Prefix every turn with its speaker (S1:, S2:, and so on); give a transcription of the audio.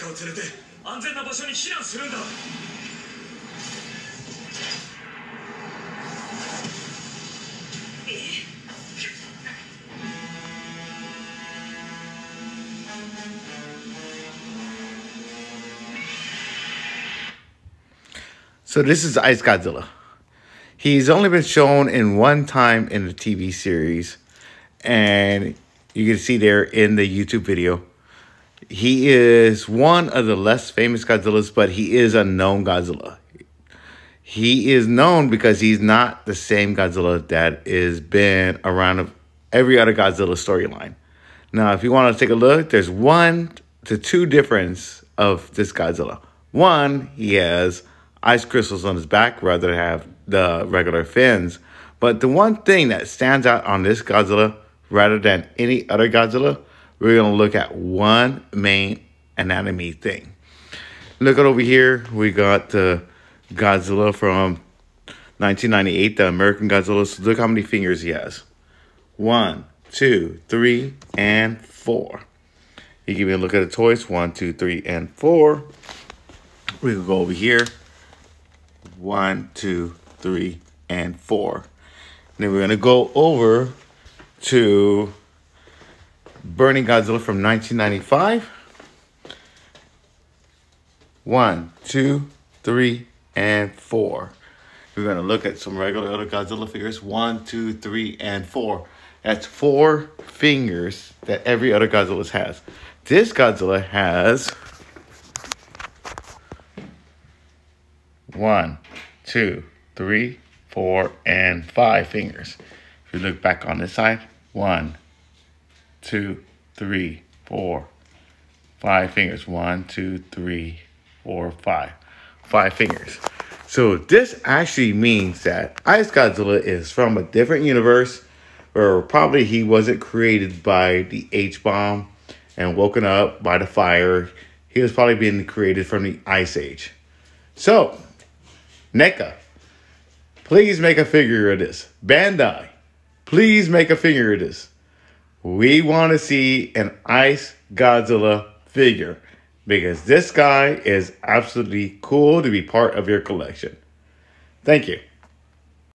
S1: を連れて安全な場所に避難するんだ
S2: So this is Ice Godzilla. He's only been shown in one time in the TV series, and you can see there in the YouTube video. He is one of the less famous Godzillas, but he is a known Godzilla. He is known because he's not the same Godzilla that has been around every other Godzilla storyline. Now, if you want to take a look, there's one to two difference of this Godzilla. One, he has ice crystals on his back rather than have the regular fins. But the one thing that stands out on this Godzilla rather than any other Godzilla, we're going to look at one main anatomy thing. Look at over here, we got the Godzilla from 1998, the American Godzilla. So look how many fingers he has. One, two, three, and four. You give me a look at the toys. One, two, three, and four. We can go over here one, two, three, and four. then we're going to go over to Burning Godzilla from 1995. One, two, three, and four. We're going to look at some regular other Godzilla figures. One, two, three, and four. That's four fingers that every other Godzilla has. This Godzilla has one, two, three, four, and five fingers. If you look back on this side, one, two, three, four, five fingers. One, two, three, four, five. Five fingers. So this actually means that Ice Godzilla is from a different universe, or probably he wasn't created by the H-bomb and woken up by the fire. He was probably being created from the Ice Age. So NECA, please make a figure of this. Bandai, please make a figure of this. We want to see an Ice Godzilla figure because this guy is absolutely cool to be part of your collection. Thank you.